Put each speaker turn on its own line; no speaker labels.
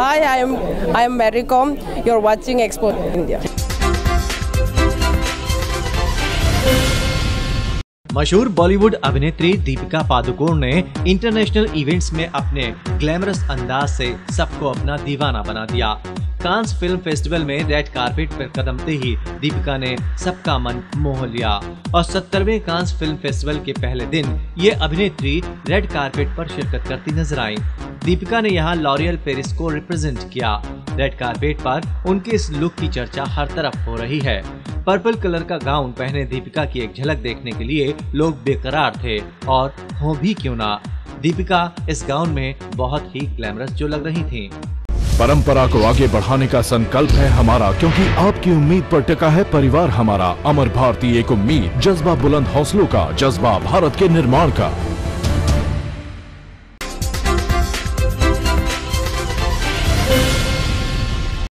Hi, I am I am Mary Com. You're watching Expo India.
मशहूर बॉलीवुड अभिनेत्री दीपिका पादुकोण ने international events में अपने ग्लैमरस अंदाज से सबको अपना दीवाना बना दिया। कांस फ़िल्म फेस्टिवल में रेड कारपेट पर कदमते ही दीपिका ने सबका मन मोह लिया। और सत्तरवे कांस फ़िल्म फेस्टिवल के पहले दिन ये अभिनेत्री रेड कारपेट पर शिरकत करती नज़र आई। दीपिका ने यहाँ लॉरियल पेरिस को रिप्रेजेंट किया। रेड कारपेट पर उनके इस लुक की चर्चा हर तरफ़ हो रही है। पर्पल कलर का गाउन पहने दीपिका की एक झलक देखने के लिए लोग बेकरार थे। और हो भी क्यों ना? दीपिका इस गाउन में बहुत ही ग्लैमरस जो लग रही थी।
परंपरा को आगे बढ़ाने का संकल्प है हमारा, क्योंकि आपकी उम्मीद पर टिका है परिवार हमारा। अमर भारती एक उम्मीद, जज्बा बुलंद हौसलों का, जज्बा भारत के निर्माण का।